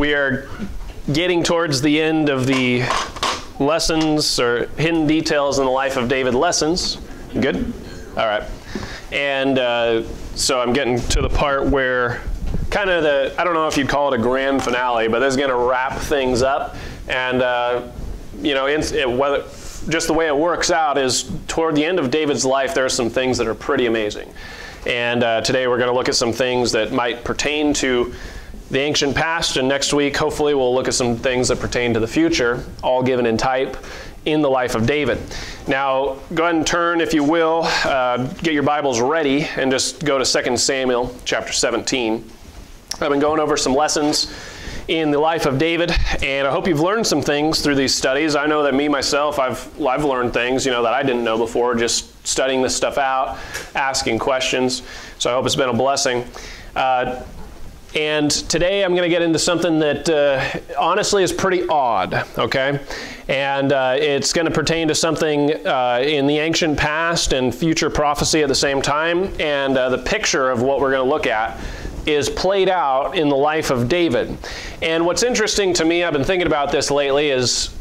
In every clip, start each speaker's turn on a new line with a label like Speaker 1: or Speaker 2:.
Speaker 1: We are getting towards the end of the lessons or hidden details in the life of David lessons. Good? All right. And uh, so I'm getting to the part where kind of the, I don't know if you'd call it a grand finale, but this is going to wrap things up. And, uh, you know, it, whether, just the way it works out is toward the end of David's life, there are some things that are pretty amazing. And uh, today we're going to look at some things that might pertain to the ancient past, and next week, hopefully, we'll look at some things that pertain to the future, all given in type in the life of David. Now, go ahead and turn, if you will, uh, get your Bibles ready, and just go to 2 Samuel chapter 17. I've been going over some lessons in the life of David, and I hope you've learned some things through these studies. I know that me myself, I've I've learned things, you know, that I didn't know before, just studying this stuff out, asking questions. So I hope it's been a blessing. Uh, and today I'm going to get into something that uh, honestly is pretty odd, okay? And uh, it's going to pertain to something uh, in the ancient past and future prophecy at the same time. And uh, the picture of what we're going to look at is played out in the life of David. And what's interesting to me, I've been thinking about this lately, is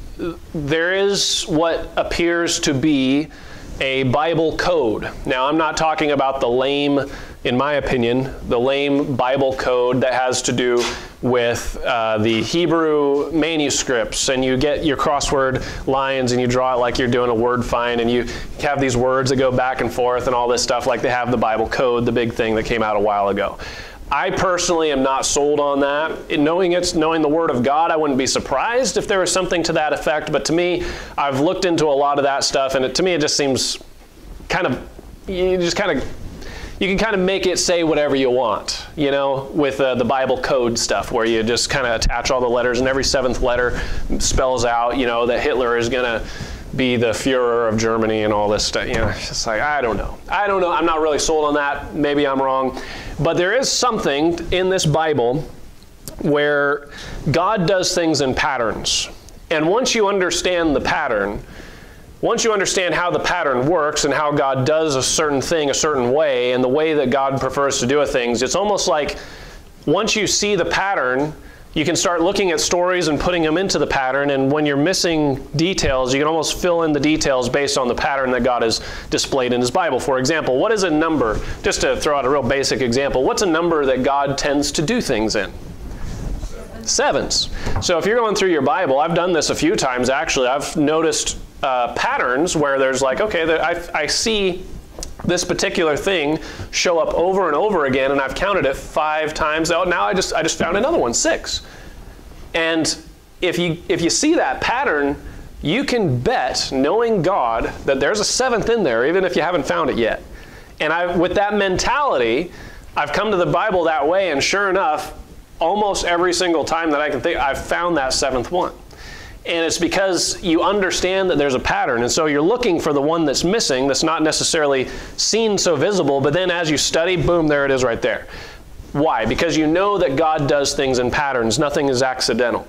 Speaker 1: there is what appears to be a Bible code. Now, I'm not talking about the lame in my opinion, the lame Bible code that has to do with uh, the Hebrew manuscripts, and you get your crossword lines and you draw it like you're doing a word find, and you have these words that go back and forth and all this stuff, like they have the Bible code, the big thing that came out a while ago. I personally am not sold on that. In knowing it's knowing the Word of God, I wouldn't be surprised if there was something to that effect. But to me, I've looked into a lot of that stuff, and it, to me, it just seems kind of you just kind of you can kind of make it say whatever you want, you know, with uh, the Bible code stuff where you just kind of attach all the letters and every seventh letter spells out, you know, that Hitler is going to be the Fuhrer of Germany and all this stuff. You know, it's like, I don't know. I don't know. I'm not really sold on that. Maybe I'm wrong. But there is something in this Bible where God does things in patterns. And once you understand the pattern, once you understand how the pattern works and how God does a certain thing a certain way and the way that God prefers to do things, it's almost like once you see the pattern, you can start looking at stories and putting them into the pattern. And when you're missing details, you can almost fill in the details based on the pattern that God has displayed in His Bible. For example, what is a number? Just to throw out a real basic example, what's a number that God tends to do things in? Sevens. So if you're going through your Bible, I've done this a few times actually. I've noticed uh, patterns where there's like, okay, I, I see this particular thing show up over and over again, and I've counted it five times. Oh, now I just I just found another one, six. And if you if you see that pattern, you can bet, knowing God, that there's a seventh in there, even if you haven't found it yet. And I, with that mentality, I've come to the Bible that way, and sure enough, almost every single time that I can think, I've found that seventh one. And it's because you understand that there's a pattern. And so you're looking for the one that's missing, that's not necessarily seen so visible, but then as you study, boom, there it is right there. Why? Because you know that God does things in patterns, nothing is accidental.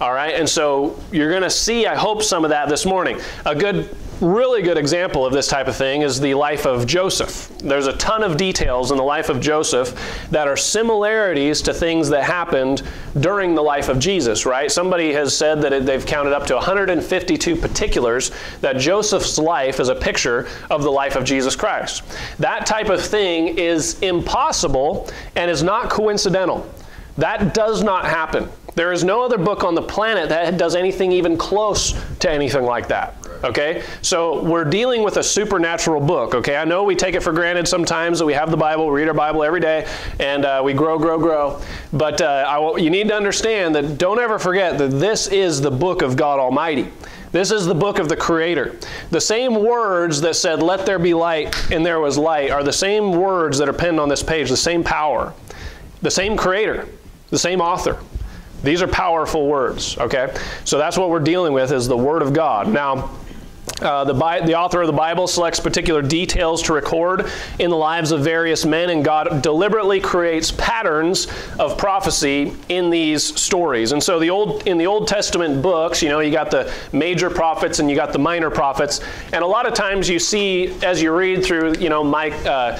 Speaker 1: All right, and so you're going to see, I hope, some of that this morning. A good really good example of this type of thing is the life of Joseph. There's a ton of details in the life of Joseph that are similarities to things that happened during the life of Jesus, right? Somebody has said that they've counted up to 152 particulars that Joseph's life is a picture of the life of Jesus Christ. That type of thing is impossible and is not coincidental. That does not happen. There is no other book on the planet that does anything even close to anything like that. Okay? So we're dealing with a supernatural book. Okay? I know we take it for granted sometimes that we have the Bible, we read our Bible every day, and uh, we grow, grow, grow. But uh, you need to understand that don't ever forget that this is the book of God Almighty. This is the book of the Creator. The same words that said, Let there be light, and there was light, are the same words that are penned on this page, the same power, the same Creator, the same author. These are powerful words, okay? So that's what we're dealing with is the Word of God. Now, uh, the, the, author of the Bible selects particular details to record in the lives of various men, and God deliberately creates patterns of prophecy in these stories. And so, the old in the Old Testament books, you know, you got the major prophets and you got the minor prophets, and a lot of times you see as you read through, you know, Mike. Uh,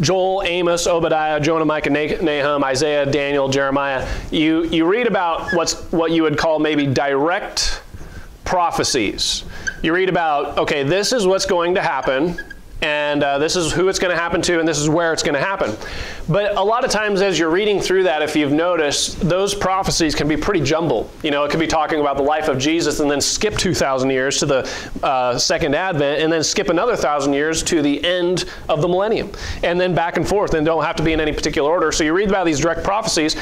Speaker 1: Joel, Amos, Obadiah, Jonah, Micah, Nahum, Isaiah, Daniel, Jeremiah, you, you read about what's what you would call maybe direct prophecies. You read about, okay, this is what's going to happen and uh, this is who it's going to happen to, and this is where it's going to happen. But a lot of times, as you're reading through that, if you've noticed, those prophecies can be pretty jumbled. You know, it could be talking about the life of Jesus and then skip 2,000 years to the uh, second advent, and then skip another thousand years to the end of the millennium, and then back and forth, and don't have to be in any particular order. So you read about these direct prophecies,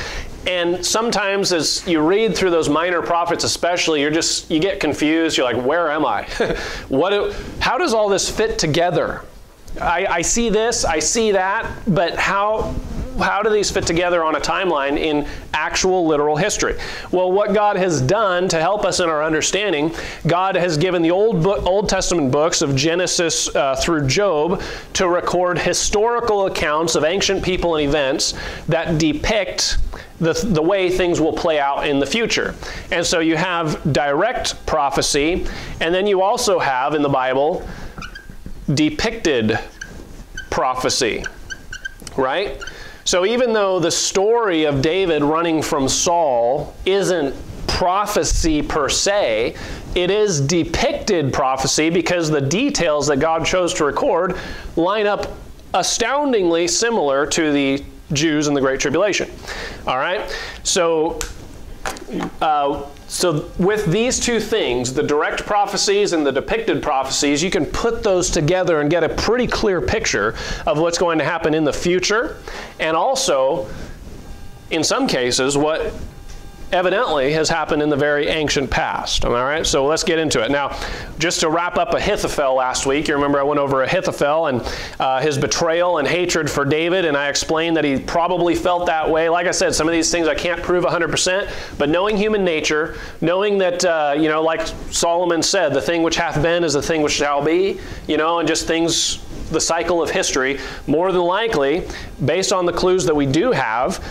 Speaker 1: and sometimes as you read through those minor prophets especially you're just you get confused. You're like where am i? What do, how does all this fit together? I, I see this, I see that, but how, how do these fit together on a timeline in actual literal history? Well, what God has done to help us in our understanding, God has given the Old, book, Old Testament books of Genesis uh, through Job to record historical accounts of ancient people and events that depict the, the way things will play out in the future. And so you have direct prophecy, and then you also have in the Bible depicted prophecy, right? So even though the story of David running from Saul isn't prophecy per se, it is depicted prophecy because the details that God chose to record line up astoundingly similar to the Jews in the Great Tribulation. All right? So, uh, so, with these two things, the direct prophecies and the depicted prophecies, you can put those together and get a pretty clear picture of what's going to happen in the future, and also, in some cases, what evidently has happened in the very ancient past. All right, so let's get into it. Now, just to wrap up Ahithophel last week, you remember I went over Ahithophel and uh, his betrayal and hatred for David, and I explained that he probably felt that way. Like I said, some of these things I can't prove 100%, but knowing human nature, knowing that, uh, you know, like Solomon said, the thing which hath been is the thing which shall be, you know, and just things the cycle of history, more than likely, based on the clues that we do have,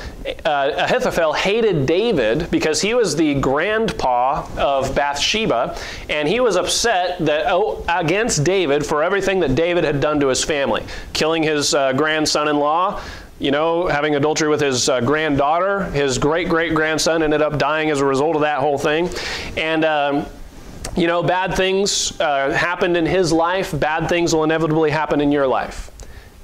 Speaker 1: uh, Ahithophel hated David because he was the grandpa of Bathsheba, and he was upset that oh, against David for everything that David had done to his family, killing his uh, grandson-in-law, you know, having adultery with his uh, granddaughter. His great great grandson ended up dying as a result of that whole thing. And um, you know, bad things uh, happened in his life, bad things will inevitably happen in your life.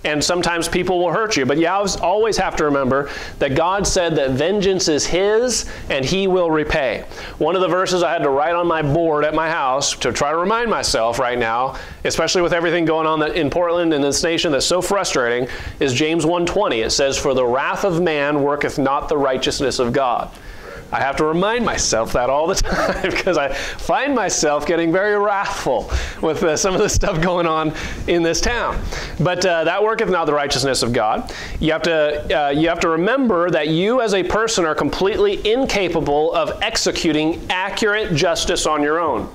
Speaker 1: And sometimes people will hurt you. But you always have to remember that God said that vengeance is His and He will repay. One of the verses I had to write on my board at my house to try to remind myself right now, especially with everything going on in Portland and this nation that's so frustrating, is James 1.20. It says, For the wrath of man worketh not the righteousness of God. I have to remind myself that all the time because I find myself getting very wrathful with uh, some of the stuff going on in this town. But uh, that worketh not the righteousness of God. You have to uh, you have to remember that you as a person are completely incapable of executing accurate justice on your own.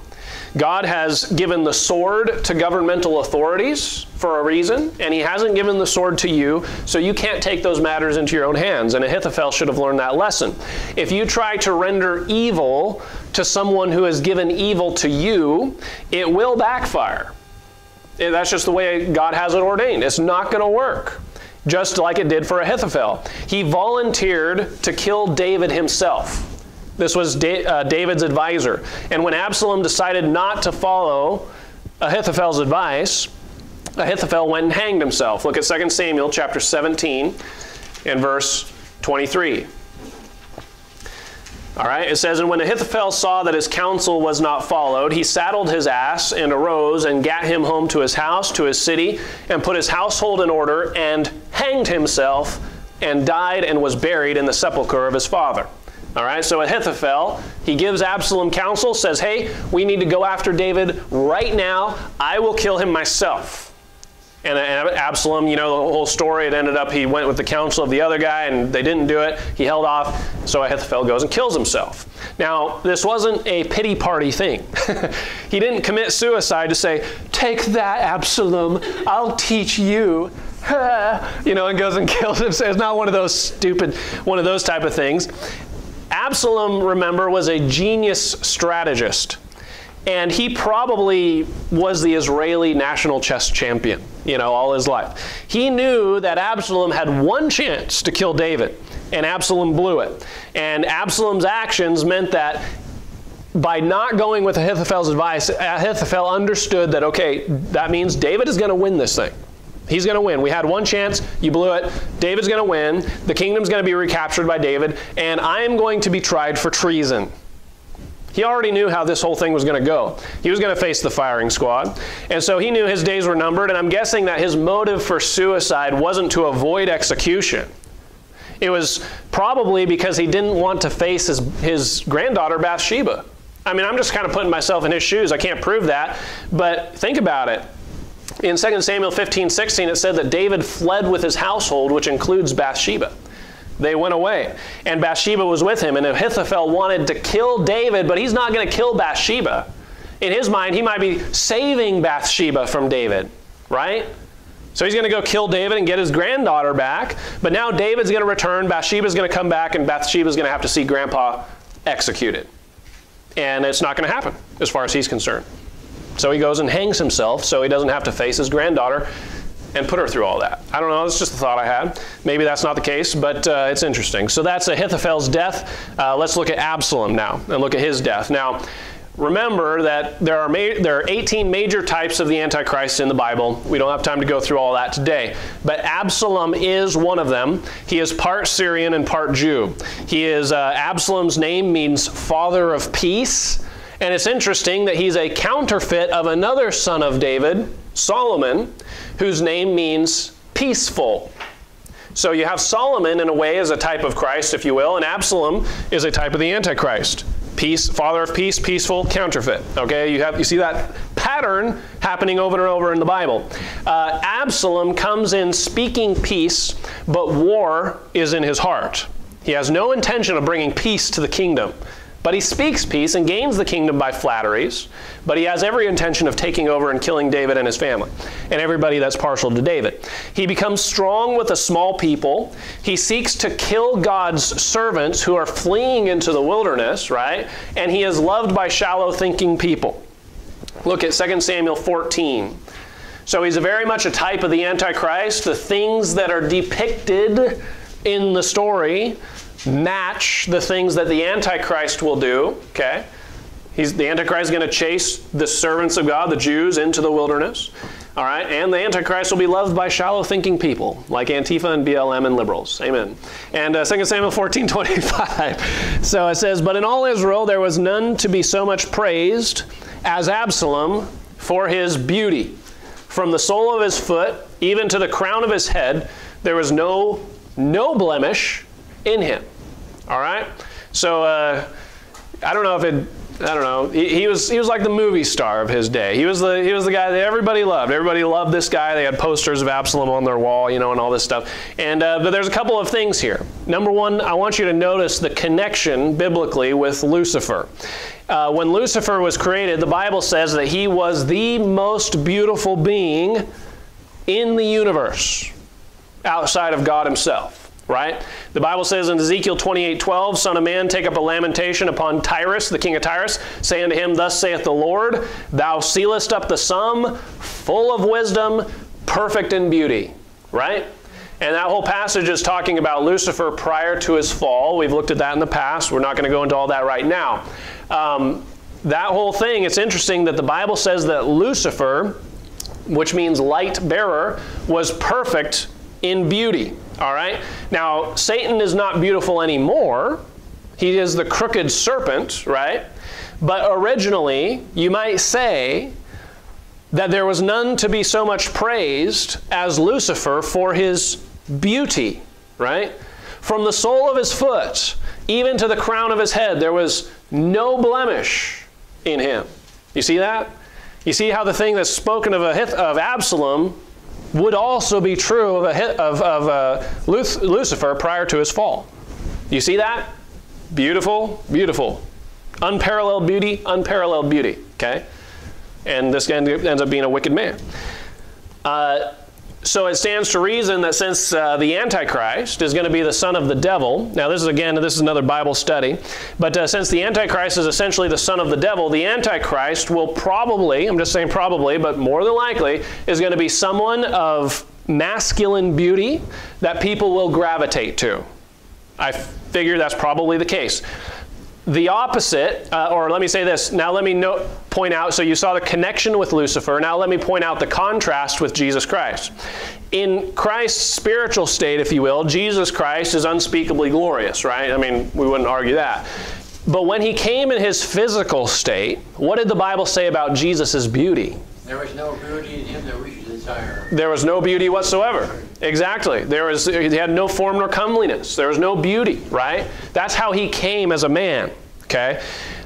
Speaker 1: God has given the sword to governmental authorities for a reason, and He hasn't given the sword to you, so you can't take those matters into your own hands. And Ahithophel should have learned that lesson. If you try to render evil to someone who has given evil to you, it will backfire. Eh, that's just the way God has it ordained. It's not going to work just like it did for Ahithophel. He volunteered to kill David himself. This was da- uh, David's advisor. And when Absalom decided not to follow Ahithophel's advice, Ahithophel went and hanged himself. Look at 2 Samuel chapter 17 and verse 23. All right, it says, And when Ahithophel saw that his counsel was not followed, he saddled his ass and arose and gat him home to his house, to his city, and put his household in order, and hanged himself, and died and was buried in the sepulchre of his father. All right, so Ahithophel, he gives Absalom counsel, says, Hey, we need to go after David right now. I will kill him myself. Uh, and, Absalom, you know the whole story, it ended up he went with the counsel of the other guy and they didn't do it. He held off. So Ahithophel goes and kills himself. Now, this wasn't a pity party thing. he didn't commit suicide to say, Take that, Absalom, I'll teach you you know, and goes and kills himself. It's not one of those stupid, one of those type of things. Absalom, remember, was a genius strategist. And he probably was the Israeli national chess champion. you know, all his life. He knew that Absalom had one chance to kill David, and Absalom blew it. And Absalom's actions meant that by not going with Ahithophel's advice, Ahithophel understood that, okay, that means David is going to win this thing. He's going to win. We had one chance, you blew it. David's going to win. The kingdom's going to be recaptured by David, and I am going to be tried for treason. He already knew how this whole thing was going to go. He was going to face the firing squad. And so he knew his days were numbered, and I'm guessing that his motive for suicide wasn't to avoid execution. It was probably because he didn't want to face his, his granddaughter Bathsheba. I mean, I'm just kind of putting myself in his shoes. I can't prove that. But think about it. In 2 Samuel 15, 16, it said that David fled with his household, which includes Bathsheba. They went away, and Bathsheba was with him. And Ahithophel wanted to kill David, but he's not going to kill Bathsheba. In his mind, he might be saving Bathsheba from David, right? So he's going to go kill David and get his granddaughter back. But now David's going to return, Bathsheba's going to come back, and Bathsheba's going to have to see grandpa executed. And it's not going to happen, as far as he's concerned. So he goes and hangs himself so he doesn't have to face his granddaughter and put her through all that. I don't know, it's just a thought I had. Maybe that's not the case, but uh, it's interesting. So that's Ahithophel's death. Uh, let's look at Absalom now and look at his death. Now, remember that there are, there are 18 major types of the Antichrist in the Bible. We don't have time to go through all that today. But Absalom is one of them. He is part Syrian and part Jew. He is, uh, Absalom's name means father of peace. And it's interesting that he's a counterfeit of another son of David, Solomon, whose name means peaceful. So you have Solomon, in a way, as a type of Christ, if you will, and Absalom is a type of the Antichrist. Peace, father of peace, peaceful, counterfeit. Okay, you have you see that pattern happening over and over in the Bible. Uh, Absalom comes in speaking peace, but war is in his heart. He has no intention of bringing peace to the kingdom. But he speaks peace and gains the kingdom by flatteries, but he has every intention of taking over and killing David and his family and everybody that's partial to David. He becomes strong with a small people. He seeks to kill God's servants who are fleeing into the wilderness, right? And he is loved by shallow thinking people. Look at 2 Samuel 14. So he's very much a type of the Antichrist. The things that are depicted in the story match the things that the Antichrist will do, okay? He's, the Antichrist is going to chase the servants of God, the Jews, into the wilderness. All right, and the Antichrist will be loved by shallow thinking people like Antifa and BLM and liberals. Amen. And uh, 2 Samuel 14 25. So it says, But in all Israel there was none to be so much praised as Absalom for his beauty. From the sole of his foot even to the crown of his head, there was no, no blemish in him. All right? So uh, I don't know if it. I don't know. He, he, was he was like the movie star of his day. He was the he was the guy that everybody loved. Everybody loved this guy. They had posters of Absalom on their wall, you know, and all this stuff. And uh, but there's a couple of things here. Number one, I want you to notice the connection biblically with Lucifer. Uh, when Lucifer was created, the Bible says that he was the most beautiful being in the universe outside of God Himself right? The Bible says in Ezekiel 28 12, Son of man, take up a lamentation upon Tyrus, the king of Tyrus, say unto him, Thus saith the Lord, Thou sealest up the sum, full of wisdom, perfect in beauty, right? And that whole passage is talking about Lucifer prior to his fall. We've looked at that in the past. We're not going to go into all that right now. Um, that whole thing, it's interesting that the Bible says that Lucifer, which means light bearer, was perfect in beauty. All right? Now, Satan is not beautiful anymore. He is the crooked serpent, right? But originally, you might say that there was none to be so much praised as Lucifer for his beauty, right? From the sole of his foot even to the crown of his head, there was no blemish in him. You see that? You see how the thing that's spoken of, of Absalom would also be true of, a, of, of uh, Lucifer prior to his fall. You see that? Beautiful, beautiful. Unparalleled beauty, unparalleled beauty. Okay? And this guy ends up being a wicked man. Uh, so it stands to reason that since uh, the Antichrist is going to be the son of the devil, now this is again, this is another Bible study, but uh, since the Antichrist is essentially the son of the devil, the Antichrist will probably, I'm just saying probably, but more than likely, is going to be someone of masculine beauty that people will gravitate to. I figure that's probably the case. The opposite, uh, or let me say this, now let me note, point out, so you saw the connection with Lucifer, now let me point out the contrast with Jesus Christ. In Christ's spiritual state, if you will, Jesus Christ is unspeakably glorious, right? I mean, we wouldn't argue that. But when he came in his physical state, what did the Bible say about Jesus' beauty?
Speaker 2: There was no beauty in him that we should desire.
Speaker 1: There was no beauty whatsoever. Exactly. There was he had no form nor comeliness. There was no beauty, right? That's how he came as a man. Okay?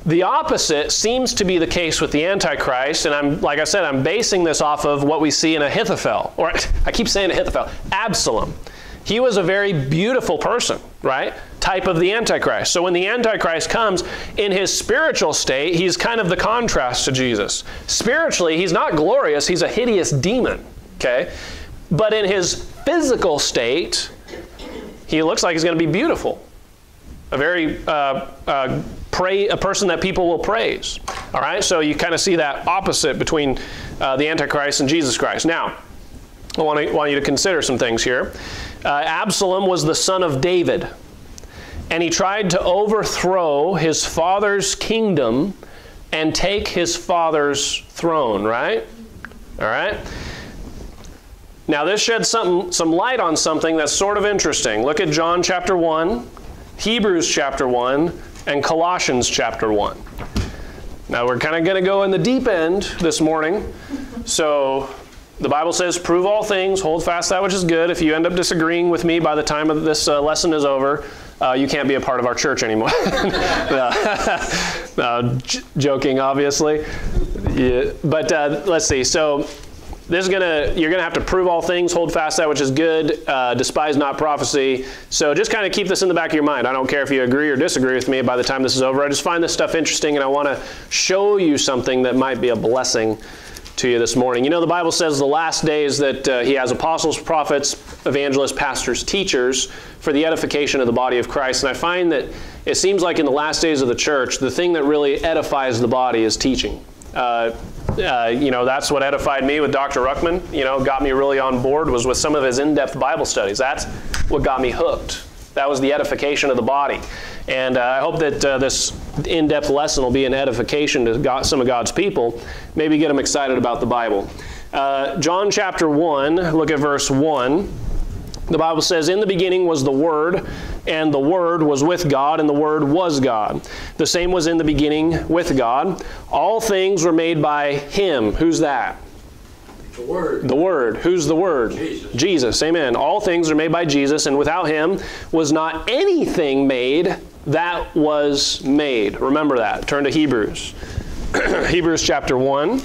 Speaker 1: The opposite seems to be the case with the Antichrist, and I'm like I said, I'm basing this off of what we see in Ahithophel. Or I keep saying Ahithophel, Absalom. He was a very beautiful person, right? Type of the Antichrist. So when the Antichrist comes in his spiritual state, he's kind of the contrast to Jesus. Spiritually, he's not glorious, he's a hideous demon, okay? But in his physical state, he looks like he's going to be beautiful. A very uh, uh, pray, a person that people will praise. All right, so you kind of see that opposite between uh, the Antichrist and Jesus Christ. Now, I want, to, want you to consider some things here. Uh, Absalom was the son of David, and he tried to overthrow his father's kingdom and take his father's throne, right? All right? Now, this sheds some, some light on something that's sort of interesting. Look at John chapter 1, Hebrews chapter 1, and Colossians chapter 1. Now, we're kind of going to go in the deep end this morning. So, the Bible says, prove all things, hold fast that which is good. If you end up disagreeing with me by the time of this uh, lesson is over, uh, you can't be a part of our church anymore. joking, obviously. Yeah. But uh, let's see. So this is gonna you're gonna have to prove all things, hold fast that which is good, uh, despise not prophecy. So just kind of keep this in the back of your mind. I don't care if you agree or disagree with me by the time this is over. I just find this stuff interesting, and I want to show you something that might be a blessing to you this morning. You know, the Bible says the last days that uh, He has apostles, prophets, evangelists, pastors, teachers for the edification of the body of Christ. And I find that it seems like in the last days of the church, the thing that really edifies the body is teaching. Uh, uh, you know, that's what edified me with Dr. Ruckman. You know, got me really on board was with some of his in-depth Bible studies. That's what got me hooked. That was the edification of the body. And uh, I hope that uh, this in-depth lesson will be an edification to God, some of God's people. Maybe get them excited about the Bible. Uh, John chapter 1, look at verse 1. The Bible says, In the beginning was the Word, and the Word was with God, and the Word was God. The same was in the beginning with God. All things were made by Him. Who's that?
Speaker 2: The Word.
Speaker 1: The Word. Who's the Word?
Speaker 2: Jesus.
Speaker 1: Jesus. Amen. All things are made by Jesus, and without Him was not anything made that was made. Remember that. Turn to Hebrews. Hebrews chapter 1,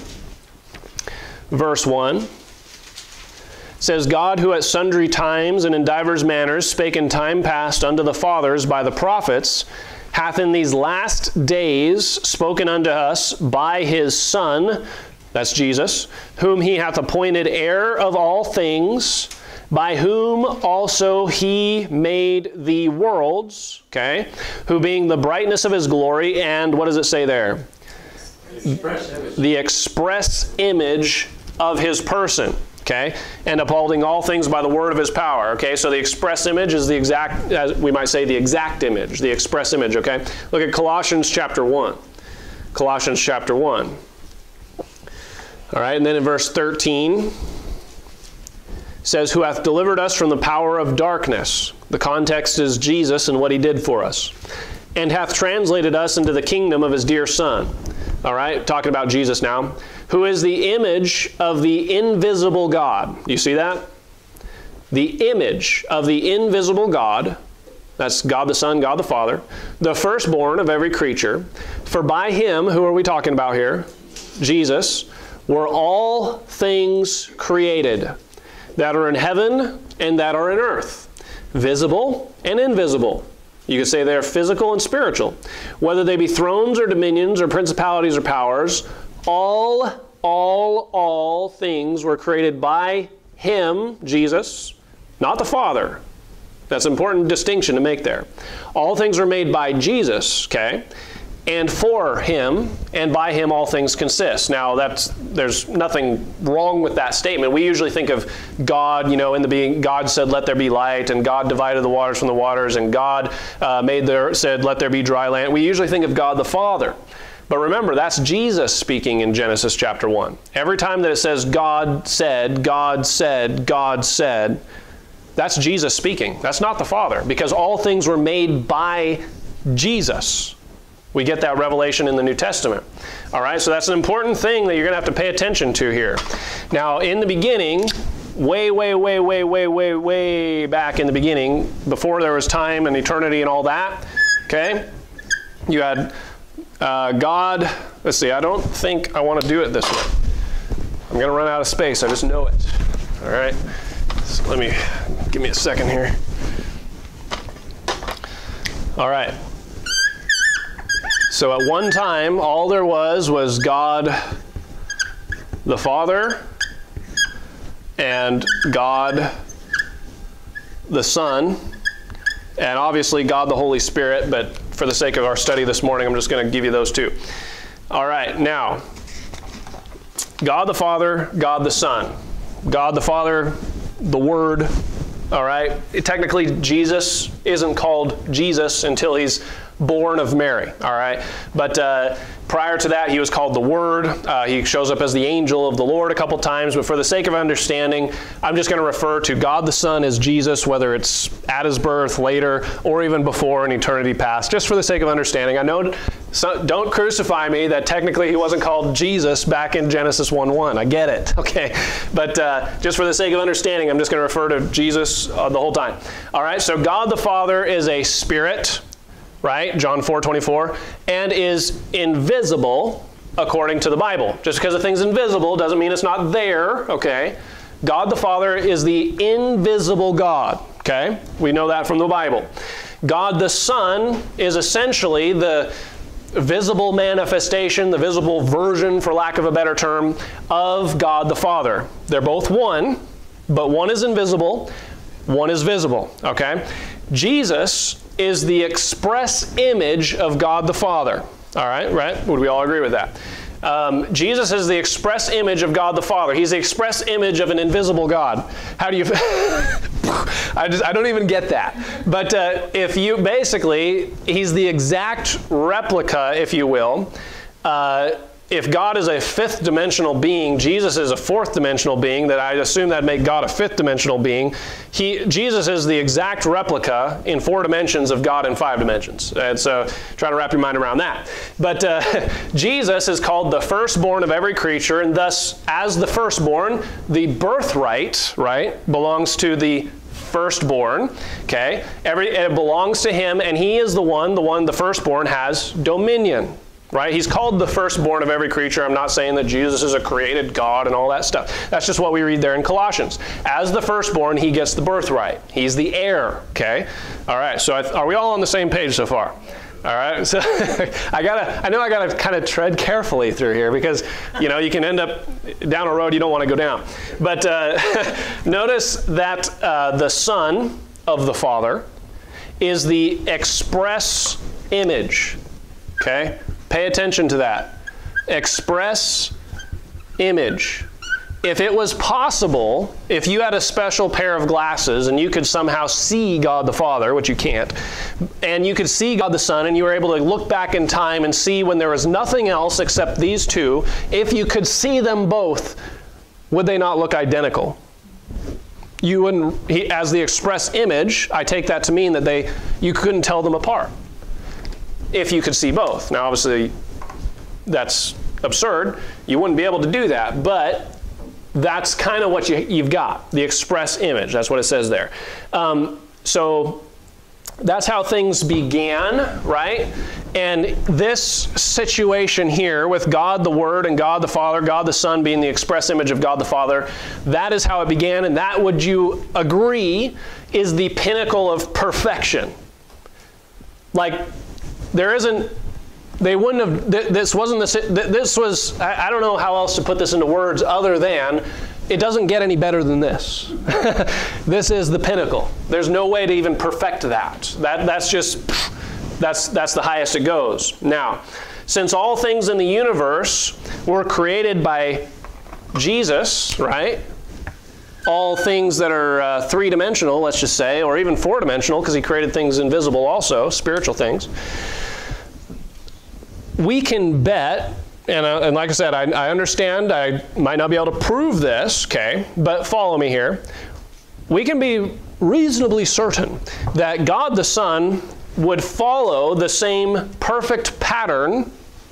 Speaker 1: verse 1 says, God, who at sundry times and in divers manners spake in time past unto the fathers by the prophets, hath in these last days spoken unto us by his Son, that's Jesus, whom he hath appointed heir of all things, by whom also he made the worlds, okay, who being the brightness of his glory, and what does it say there?
Speaker 2: Express.
Speaker 1: The express image of his person okay? And upholding all things by the word of his power, okay? So the express image is the exact, as we might say, the exact image, the express image, okay? Look at Colossians chapter 1. Colossians chapter 1. All right, and then in verse 13 says, Who hath delivered us from the power of darkness. The context is Jesus and what he did for us. And hath translated us into the kingdom of his dear Son. All right, talking about Jesus now who is the image of the invisible God. You see that? The image of the invisible God. That's God the Son, God the Father, the firstborn of every creature. For by him, who are we talking about here? Jesus, were all things created that are in heaven and that are in earth, visible and invisible. You could say they're physical and spiritual. Whether they be thrones or dominions or principalities or powers, all, all, all things were created by him, Jesus, not the Father. That's an important distinction to make there. All things are made by Jesus, okay? And for him, and by him all things consist. Now that's there's nothing wrong with that statement. We usually think of God, you know, in the being God said, "Let there be light," and God divided the waters from the waters, and God uh, made there said, "Let there be dry land." We usually think of God the Father. But remember, that's Jesus speaking in Genesis chapter 1. Every time that it says God said, God said, God said, that's Jesus speaking. That's not the Father, because all things were made by Jesus. We get that revelation in the New Testament. All right, so that's an important thing that you're going to have to pay attention to here. Now, in the beginning, way, way, way, way, way, way, way back in the beginning, before there was time and eternity and all that, okay, you had uh, God. Let's see, I don't think I want to do it this way. I'm going to run out of space. I just know it. All right, so let me give me a second here. All right. So at one time, all there was was God the Father and God the Son, and obviously God the Holy Spirit, but for the sake of our study this morning, I'm just going to give you those two. All right, now, God the Father, God the Son. God the Father, the Word, all right? Technically, Jesus isn't called Jesus until he's born of Mary, all right? But uh, prior to that, he was called the Word. Uh, he shows up as the angel of the Lord a couple times, but for the sake of understanding, I'm just going to refer to God the Son as Jesus, whether it's at his birth, later, or even before in eternity past, just for the sake of understanding. I know, so, don't crucify me that technically he wasn't called Jesus back in Genesis 1 1. I get it, okay? But uh, just for the sake of understanding, I'm just going to refer to Jesus uh, the whole time. All right, so God the Father is a spirit right? John 4 24, and is invisible according to the Bible. Just because a thing's invisible doesn't mean it's not there, okay? God the Father is the invisible God, okay? We know that from the Bible. God the Son is essentially the visible manifestation, the visible version, for lack of a better term, of God the Father. They're both one, but one is invisible, one is visible, okay? Jesus is the express image of God the Father. All right, right? Would we all agree with that? Um, Jesus is the express image of God the Father. He's the express image of an invisible God. How do you? I just I don't even get that. But uh, if you basically, he's the exact replica, if you will. Uh, if God is a fifth dimensional being, Jesus is a fourth dimensional being, that I assume that make God a fifth dimensional being. He, Jesus is the exact replica in four dimensions of God in five dimensions. And so try to wrap your mind around that. But uh, Jesus is called the firstborn of every creature, and thus, as the firstborn, the birthright, right, belongs to the firstborn. Okay? Every, it belongs to him, and he is the one, the one, the firstborn, has dominion right? He's called the firstborn of every creature. I'm not saying that Jesus is a created God and all that stuff. That's just what we read there in Colossians. As the firstborn, he gets the birthright. He's the heir, okay? All right, so are we all on the same page so far? All right, so I gotta, I know I gotta kind of tread carefully through here because, you know, you can end up down a road you don't want to go down. But uh, notice that uh, the Son of the Father is the express image, okay? Pay attention to that. Express image. If it was possible, if you had a special pair of glasses and you could somehow see God the Father, which you can't, and you could see God the Son, and you were able to look back in time and see when there was nothing else except these two, if you could see them both, would they not look identical? You wouldn't, he, as the express image, I take that to mean that they, you couldn't tell them apart if you could see both. Now, obviously, that's absurd. You wouldn't be able to do that, but that's kind of what you, you've got the express image. That's what it says there. Um, so that's how things began, right? And this situation here with God the Word and God the Father, God the Son being the express image of God the Father, that is how it began, and that would you agree is the pinnacle of perfection. Like there isn't they wouldn't have this wasn't the this was I don't know how else to put this into words other than it doesn't get any better than this. this is the pinnacle. There's no way to even perfect that. That that's just that's that's the highest it goes. Now, since all things in the universe were created by Jesus, right? All things that are uh, three dimensional, let's just say, or even four dimensional, because he created things invisible also, spiritual things. We can bet and, uh, and like I said, I, I understand I might not be able to prove this, okay, but follow me here. We can be reasonably certain that God the Son would follow the same perfect pattern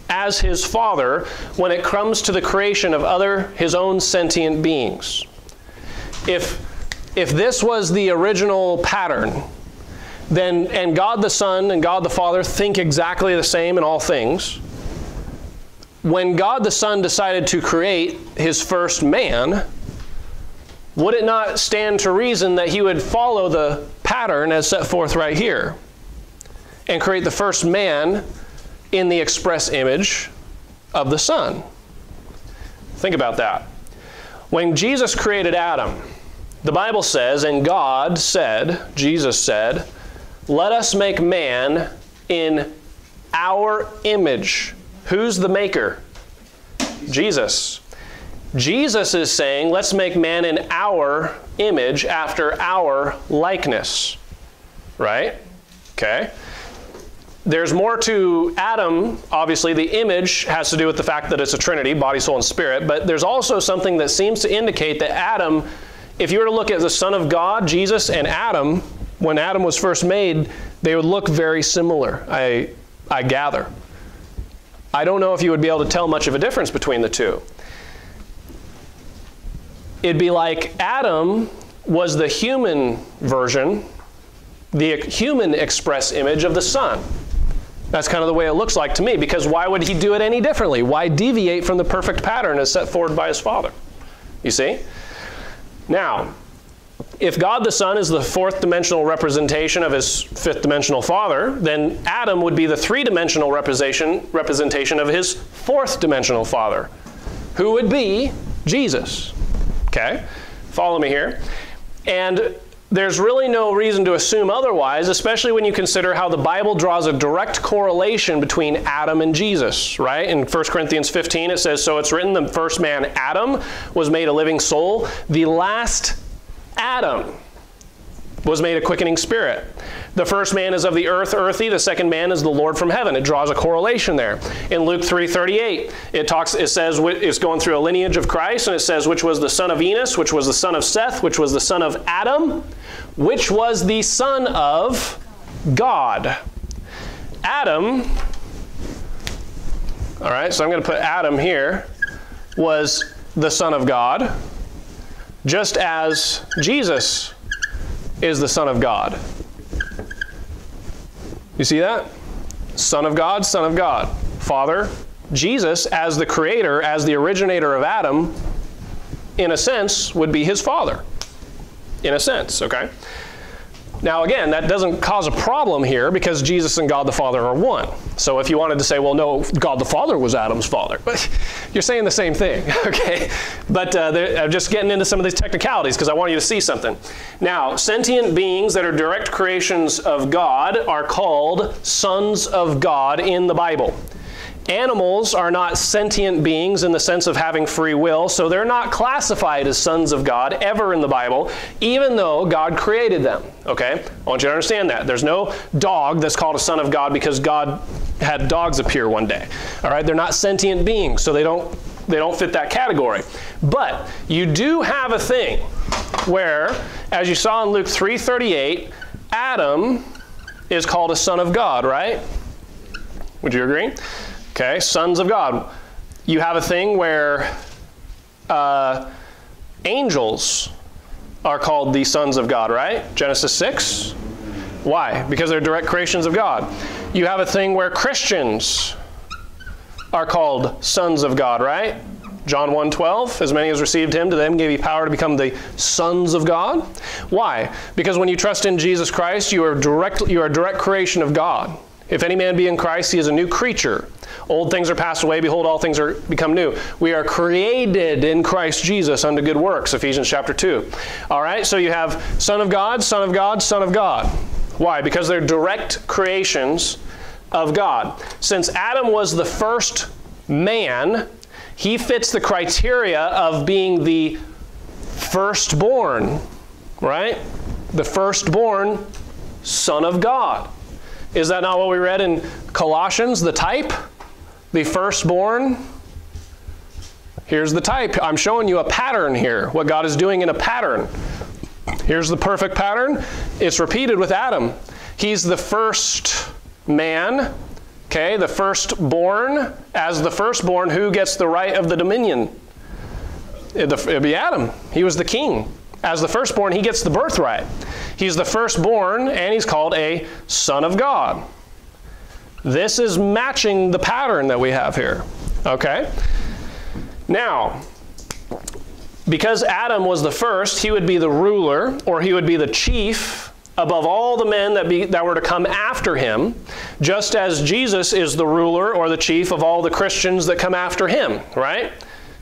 Speaker 1: as his Father when it comes to the creation of other, his own sentient beings. If, if this was the original pattern, then, and God the Son and God the Father think exactly the same in all things, when God the Son decided to create his first man, would it not stand to reason that he would follow the pattern as set forth right here and create the first man in the express image of the Son? Think about that. When Jesus created Adam, the Bible says, and God said, Jesus said, let us make man in our image Who's the maker? Jesus. Jesus is saying, let's make man in our image after our likeness. Right? Okay. There's more to Adam. Obviously, the image has to do with the fact that it's a trinity body, soul, and spirit. But there's also something that seems to indicate that Adam, if you were to look at the Son of God, Jesus, and Adam, when Adam was first made, they would look very similar, I, I gather. I don't know if you would be able to tell much of a difference between the two. It'd be like Adam was the human version, the human express image of the Son. That's kind of the way it looks like to me, because why would he do it any differently? Why deviate from the perfect pattern as set forward by his Father? You see? Now, if God the Son is the fourth dimensional representation of his fifth dimensional Father, then Adam would be the three dimensional representation, representation of his fourth dimensional Father, who would be Jesus. Okay? Follow me here. And there's really no reason to assume otherwise, especially when you consider how the Bible draws a direct correlation between Adam and Jesus, right? In 1 Corinthians 15, it says, So it's written, the first man, Adam, was made a living soul. The last Adam was made a quickening spirit. The first man is of the earth, earthy. The second man is the Lord from heaven. It draws a correlation there. In Luke 3:38, it talks. It says it's going through a lineage of Christ, and it says which was the son of Enos, which was the son of Seth, which was the son of Adam, which was the son of God. Adam. All right, so I'm going to put Adam here. Was the son of God just as Jesus is the Son of God. You see that? Son of God, Son of God. Father, Jesus, as the creator, as the originator of Adam, in a sense, would be his father. In a sense, okay? Now, again, that doesn't cause a problem here because Jesus and God the Father are one. So if you wanted to say, well, no, God the Father was Adam's father, but you're saying the same thing, okay? But uh, I'm just getting into some of these technicalities because I want you to see something. Now, sentient beings that are direct creations of God are called sons of God in the Bible. Animals are not sentient beings in the sense of having free will, so they're not classified as sons of God ever in the Bible, even though God created them. Okay? I want you to understand that. There's no dog that's called a son of God because God had dogs appear one day. All right? They're not sentient beings, so they don't they don't fit that category. But you do have a thing where as you saw in Luke 3:38, Adam is called a son of God, right? Would you agree? Okay, sons of God. You have a thing where uh, angels are called the sons of God, right? Genesis 6. Why? Because they're direct creations of God. You have a thing where Christians are called sons of God, right? John 1:12, as many as received him, to them gave he power to become the sons of God. Why? Because when you trust in Jesus Christ, you are direct you are a direct creation of God. If any man be in Christ, he is a new creature. Old things are passed away, behold, all things are become new. We are created in Christ Jesus unto good works, Ephesians chapter 2. All right, so you have Son of God, Son of God, Son of God. Why? Because they're direct creations of God. Since Adam was the first man, he fits the criteria of being the firstborn, right? The firstborn Son of God. Is that not what we read in Colossians, the type? The firstborn? Here's the type. I'm showing you a pattern here, what God is doing in a pattern. Here's the perfect pattern. It's repeated with Adam. He's the first man, okay, the firstborn. As the firstborn, who gets the right of the dominion? It'd be Adam. He was the king. As the firstborn, he gets the birthright. He's the firstborn, and he's called a son of God. This is matching the pattern that we have here. Okay? Now, because Adam was the first, he would be the ruler, or he would be the chief above all the men that, be, that were to come after him, just as Jesus is the ruler or the chief of all the Christians that come after him, right?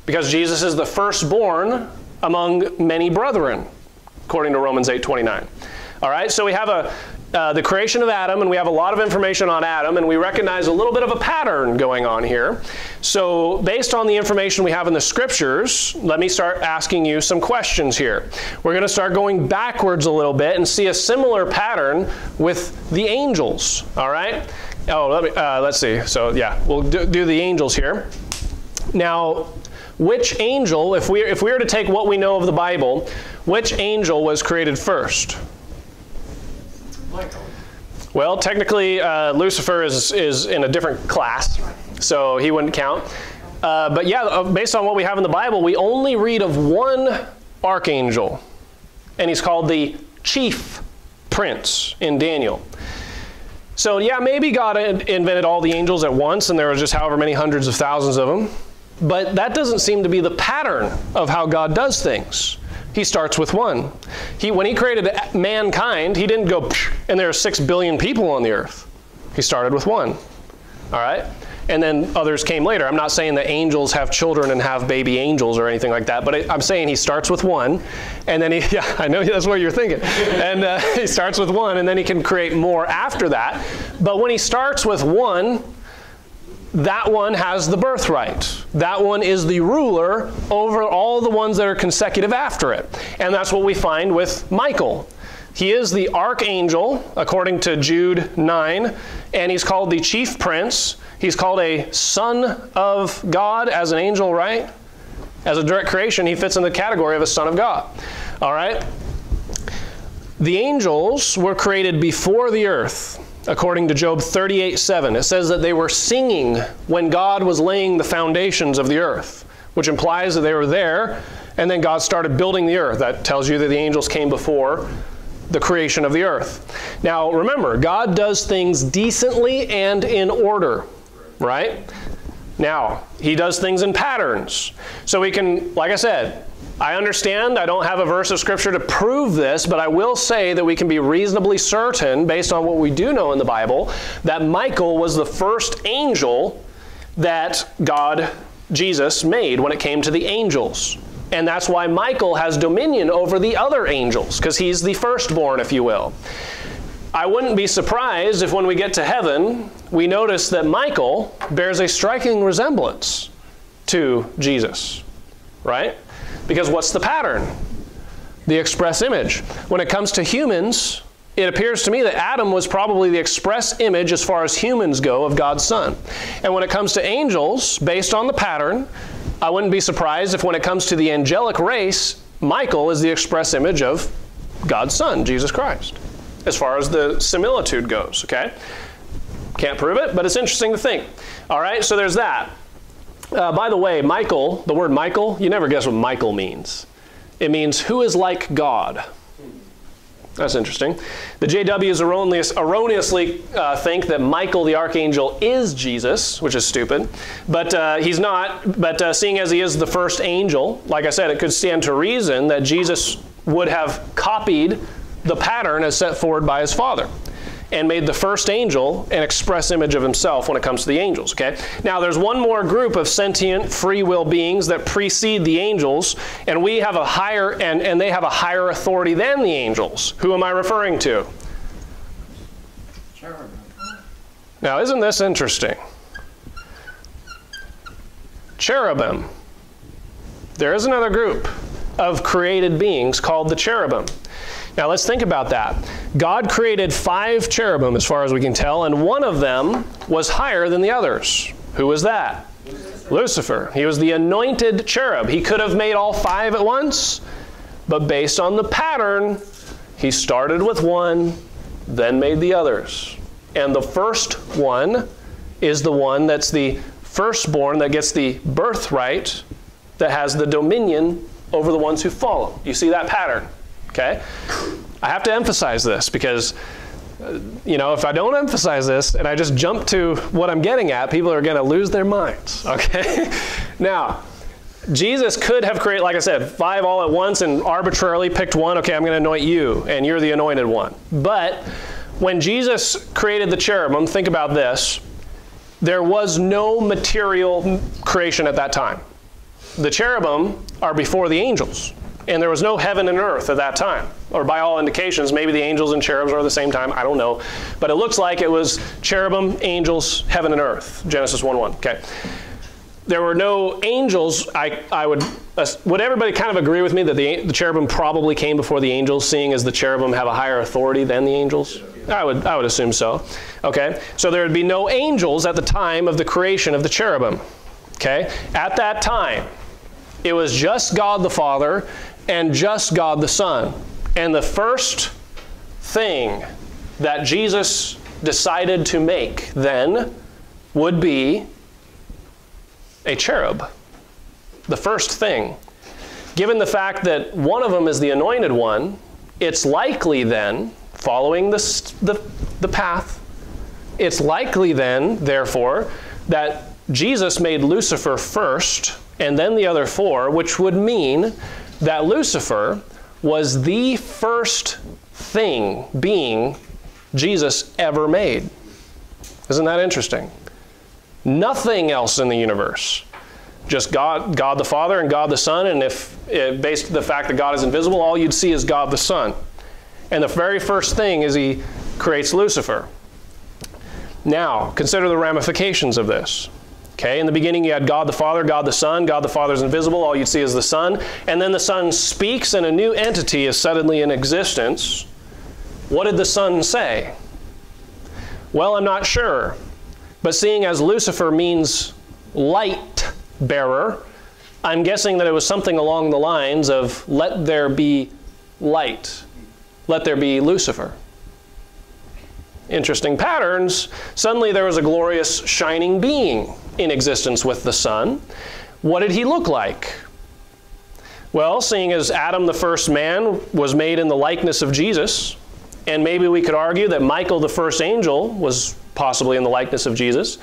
Speaker 1: Because Jesus is the firstborn among many brethren, according to Romans 8:29. All right, so we have a uh, the creation of Adam, and we have a lot of information on Adam, and we recognize a little bit of a pattern going on here. So, based on the information we have in the scriptures, let me start asking you some questions here. We're going to start going backwards a little bit and see a similar pattern with the angels. All right? Oh, let me, uh, let's see. So, yeah, we'll do, do the angels here. Now, which angel, if we, if we were to take what we know of the Bible, which angel was created first? Well, technically, uh, Lucifer is, is in a different class, so he wouldn't count. Uh, but yeah, uh, based on what we have in the Bible, we only read of one archangel, and he's called the chief prince in Daniel. So yeah, maybe God invented all the angels at once, and there was just however many hundreds of thousands of them. But that doesn't seem to be the pattern of how God does things. He starts with one. He, when he created mankind, he didn't go, and there are six billion people on the earth. He started with one. All right? And then others came later. I'm not saying that angels have children and have baby angels or anything like that, but I'm saying he starts with one, and then he, yeah, I know that's what you're thinking. And uh, he starts with one, and then he can create more after that. But when he starts with one, that one has the birthright. That one is the ruler over all the ones that are consecutive after it. And that's what we find with Michael. He is the archangel, according to Jude 9, and he's called the chief prince. He's called a son of God as an angel, right? As a direct creation, he fits in the category of a son of God. All right? The angels were created before the earth according to Job 38 7. It says that they were singing when God was laying the foundations of the earth, which implies that they were there, and then God started building the earth. That tells you that the angels came before the creation of the earth. Now, remember, God does things decently and in order, right? Now, He does things in patterns. So we can, like I said, I understand I don't have a verse of Scripture to prove this, but I will say that we can be reasonably certain, based on what we do know in the Bible, that Michael was the first angel that God, Jesus, made when it came to the angels. And that's why Michael has dominion over the other angels, because he's the firstborn, if you will. I wouldn't be surprised if when we get to heaven, we notice that Michael bears a striking resemblance to Jesus, right? Because what's the pattern? The express image. When it comes to humans, it appears to me that Adam was probably the express image as far as humans go of God's Son. And when it comes to angels, based on the pattern, I wouldn't be surprised if when it comes to the angelic race, Michael is the express image of God's Son, Jesus Christ, as far as the similitude goes, okay? Can't prove it, but it's interesting to think. All right, so there's that. Uh, by the way, Michael, the word Michael, you never guess what Michael means. It means who is like God. That's interesting. The JWs erroneous, erroneously uh, think that Michael the archangel is Jesus, which is stupid. But uh, he's not. But uh, seeing as he is the first angel, like I said, it could stand to reason that Jesus would have copied the pattern as set forward by his father. And made the first angel an express image of himself when it comes to the angels, okay? Now there's one more group of sentient free will beings that precede the angels, and we have a higher and, and they have a higher authority than the angels. Who am I referring to?
Speaker 2: Cherubim.
Speaker 1: Now, isn't this interesting? Cherubim. There is another group of created beings called the cherubim. Now, let's think about that. God created five cherubim, as far as we can tell, and one of them was higher than the others. Who was that? Lucifer. He was the anointed cherub. He could have made all five at once, but based on the pattern, he started with one, then made the others. And the first one is the one that's the firstborn that gets the birthright that has the dominion over the ones who follow. You see that pattern? Okay? I have to emphasize this because, uh, you know, if I don't emphasize this and I just jump to what I'm getting at, people are going to lose their minds. Okay? now, Jesus could have created, like I said, five all at once and arbitrarily picked one. Okay, I'm going to anoint you, and you're the anointed one. But when Jesus created the cherubim, think about this there was no material creation at that time. The cherubim are before the angels, and there was no heaven and earth at that time. Or by all indications, maybe the angels and cherubs are at the same time, I don't know. But it looks like it was cherubim, angels, heaven and earth. Genesis 1 1. Okay. There were no angels. I, I would, would everybody kind of agree with me that the, the cherubim probably came before the angels, seeing as the cherubim have a higher authority than the angels? I would, I would assume so. Okay, so there would be no angels at the time of the creation of the cherubim. Okay, at that time, it was just God the Father and just God the Son. And the first thing that Jesus decided to make then would be a cherub. The first thing. Given the fact that one of them is the anointed one, it's likely then, following the, the, the path, it's likely then, therefore, that Jesus made Lucifer first and then the other four, which would mean that Lucifer was the first thing, being, Jesus ever made. Isn't that interesting? Nothing else in the universe. Just God, God the Father and God the Son, and if it, based on the fact that God is invisible, all you'd see is God the Son. And the very first thing is he creates Lucifer. Now, consider the ramifications of this. Okay, in the beginning you had God the Father, God the Son. God the Father is invisible, all you'd see is the Son. And then the Son speaks, and a new entity is suddenly in existence. What did the Son say? Well, I'm not sure. But seeing as Lucifer means light bearer, I'm guessing that it was something along the lines of let there be light, let there be Lucifer. Interesting patterns. Suddenly there was a glorious shining being in existence with the Son. What did he look like? Well, seeing as Adam, the first man, was made in the likeness of Jesus, and maybe we could argue that Michael, the first angel, was possibly in the likeness of Jesus.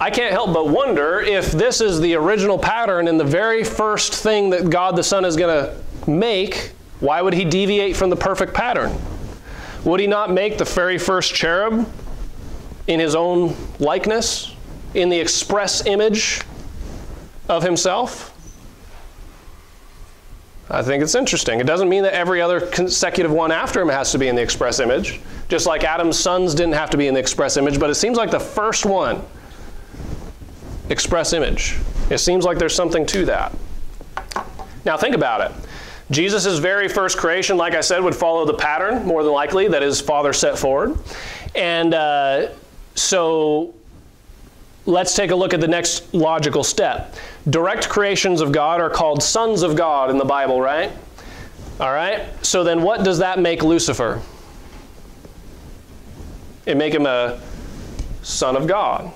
Speaker 1: I can't help but wonder if this is the original pattern and the very first thing that God the Son is going to make, why would he deviate from the perfect pattern? Would he not make the very first cherub in his own likeness, in the express image of himself? I think it's interesting. It doesn't mean that every other consecutive one after him has to be in the express image, just like Adam's sons didn't have to be in the express image, but it seems like the first one, express image. It seems like there's something to that. Now think about it. Jesus' very first creation, like I said, would follow the pattern, more than likely, that his father set forward. And uh, so let's take a look at the next logical step. Direct creations of God are called sons of God in the Bible, right? All right? So then what does that make Lucifer? It make him a son of God.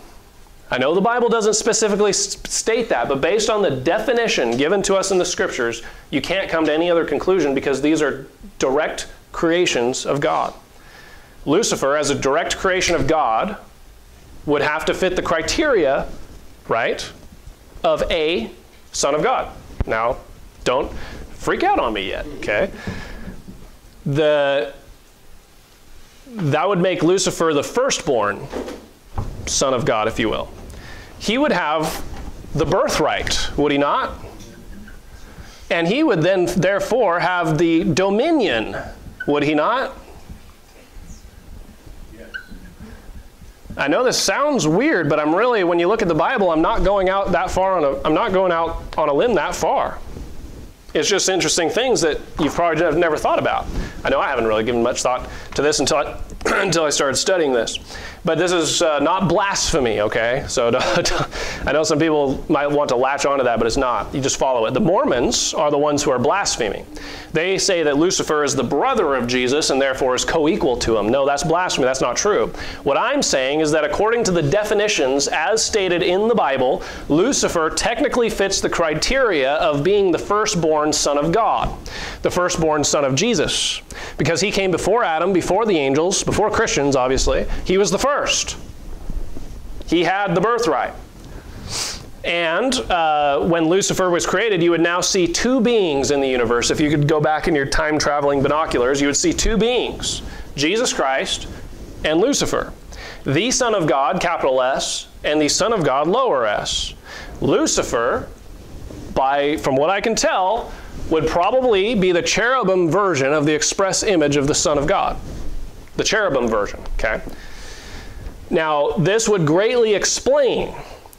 Speaker 1: I know the Bible doesn't specifically state that, but based on the definition given to us in the scriptures, you can't come to any other conclusion because these are direct creations of God. Lucifer, as a direct creation of God, would have to fit the criteria, right, of a Son of God. Now, don't freak out on me yet, okay? The that would make Lucifer the firstborn son of God, if you will. He would have the birthright, would he not? And he would then, therefore, have the dominion, would he not? I know this sounds weird, but I'm really, when you look at the Bible, I'm not going out that far on a, I'm not going out on a limb that far. It's just interesting things that you've probably never thought about. I know I haven't really given much thought to this until I, until I started studying this. But this is uh, not blasphemy, okay? So I know some people might want to latch onto that, but it's not. You just follow it. The Mormons are the ones who are blaspheming. They say that Lucifer is the brother of Jesus and therefore is co equal to him. No, that's blasphemy. That's not true. What I'm saying is that according to the definitions as stated in the Bible, Lucifer technically fits the criteria of being the firstborn son of God, the firstborn son of Jesus. Because he came before Adam, before the angels, before Christians, obviously. He was the first. He had the birthright. And uh, when Lucifer was created, you would now see two beings in the universe. If you could go back in your time traveling binoculars, you would see two beings Jesus Christ and Lucifer. The Son of God, capital S, and the Son of God, lower s. Lucifer, by, from what I can tell, would probably be the cherubim version of the express image of the Son of God. The cherubim version, okay? Now, this would greatly explain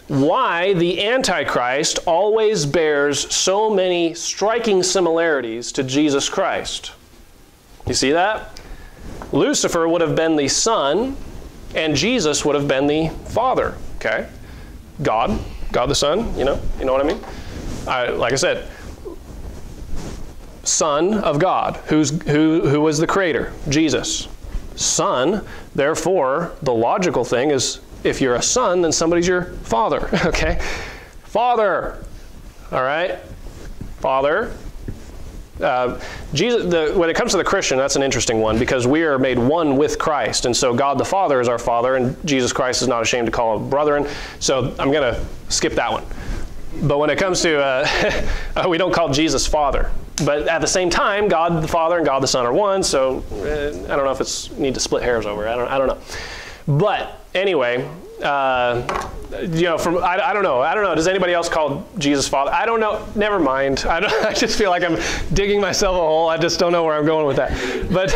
Speaker 1: why the Antichrist always bears so many striking similarities to Jesus Christ. You see that? Lucifer would have been the son, and Jesus would have been the father. Okay? God, God the Son, you know, you know what I mean? I, like I said, Son of God, who's, who, who was the creator? Jesus. Son, therefore, the logical thing is if you're a son, then somebody's your father, okay? Father, all right? Father. Uh, Jesus, the, when it comes to the Christian, that's an interesting one because we are made one with Christ. And so God the Father is our Father, and Jesus Christ is not ashamed to call him brethren. So I'm going to skip that one. But when it comes to, uh, we don't call Jesus Father. But at the same time, God the Father and God the Son are one, so uh, I don't know if it's need to split hairs over. I don't, I don't know. But anyway, uh, you know, from I, I, don't know, I don't know. Does anybody else call Jesus Father? I don't know. Never mind. I, I, just feel like I'm digging myself a hole. I just don't know where I'm going with that. But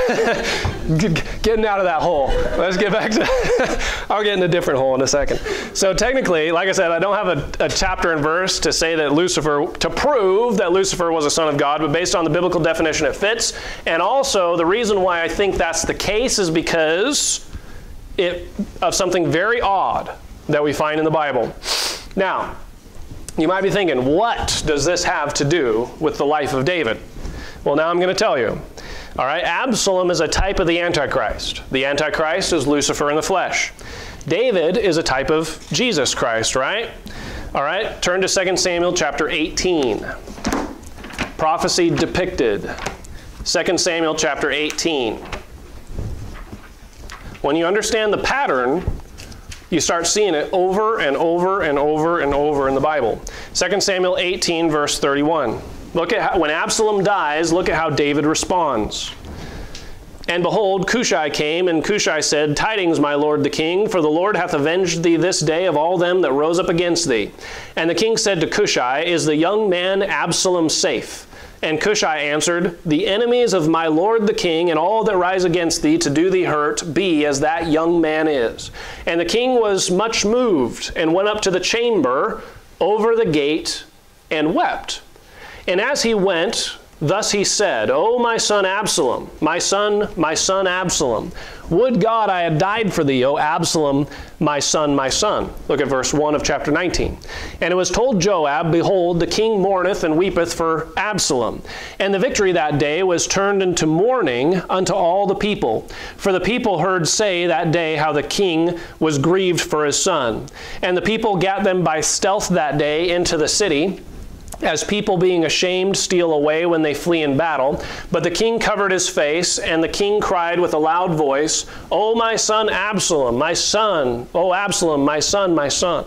Speaker 1: getting out of that hole. Let's get back to. I'll get in a different hole in a second. So technically, like I said, I don't have a, a chapter and verse to say that Lucifer to prove that Lucifer was a son of God, but based on the biblical definition, it fits. And also, the reason why I think that's the case is because it, of something very odd that we find in the Bible. Now, you might be thinking, what does this have to do with the life of David? Well, now I'm going to tell you. All right, Absalom is a type of the Antichrist. The Antichrist is Lucifer in the flesh. David is a type of Jesus Christ, right? All right, turn to 2 Samuel chapter 18. Prophecy depicted. 2 Samuel chapter 18. When you understand the pattern, you start seeing it over and over and over and over in the Bible. 2 Samuel 18, verse 31. Look at how, when Absalom dies, look at how David responds. And behold, Cushi came, and Cushi said, Tidings, my lord the king, for the Lord hath avenged thee this day of all them that rose up against thee. And the king said to Cushi, Is the young man Absalom safe? And Cushi answered, The enemies of my lord the king and all that rise against thee to do thee hurt be as that young man is. And the king was much moved and went up to the chamber over the gate and wept. And as he went, Thus he said, O my son Absalom, my son, my son Absalom, would God I had died for thee, O Absalom, my son, my son. Look at verse 1 of chapter 19. And it was told Joab, Behold, the king mourneth and weepeth for Absalom. And the victory that day was turned into mourning unto all the people. For the people heard say that day how the king was grieved for his son. And the people gat them by stealth that day into the city as people being ashamed steal away when they flee in battle. But the king covered his face, and the king cried with a loud voice, O my son Absalom, my son, O Absalom, my son, my son.